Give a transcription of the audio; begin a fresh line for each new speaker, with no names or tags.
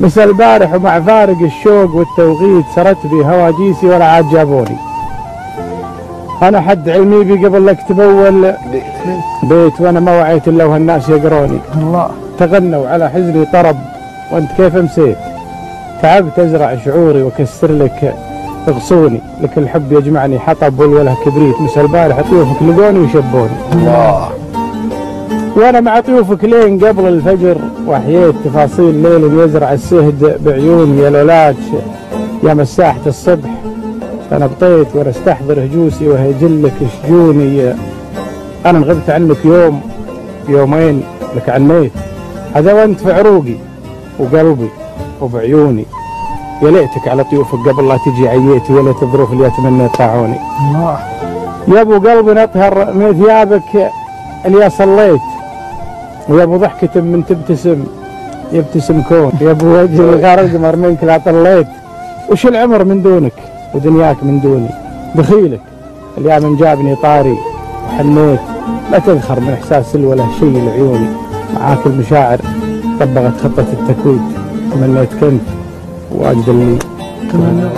مثل البارح ومع فارق الشوق والتوقيت سرت بي هواجيسي ولا عاد جابوني. أنا حد علمي بي قبل لك تبول بيت وأنا ما وعيت إلا وهالناس يقروني.
الله.
تغنوا على حزني طرب وأنت كيف مسيت تعبت أزرع شعوري واكسر لك اغصوني لك الحب يجمعني حطب والوله كبريت. مثل البارح طيوفك لقوني وشبوني
الله.
وأنا مع طيوفك لين قبل الفجر واحييت تفاصيل ليل يزرع السهد بعيوني يا لولاك يا مساحة الصبح. أنا بطيت وأنا أستحضر هجوسي وهيجلك شجوني. أنا غبت عنك يوم يومين لك عنيت هذا وانت في عروقي وقلبي وبعيوني. يا ليتك على طيوفك قبل لا تجي عييت ويا ليت الظروف اللي أتمنى طاعوني
الله.
يا أبو قلبي نطهر من ثيابك اللي صليت ويا أبو ضحكة من تبتسم. يبتسم كون. يا أبو وجه الغار القمر منك لا طليت. وش العمر من دونك؟ ودنياك من دوني. دخيلك. اليوم جابني طاري وحنيت. لا تذخر من إحساس ولا شيء لعيوني. معاك المشاعر. طبقت خطة التكويت. تمنيت كنت. واجد اللي
تمنى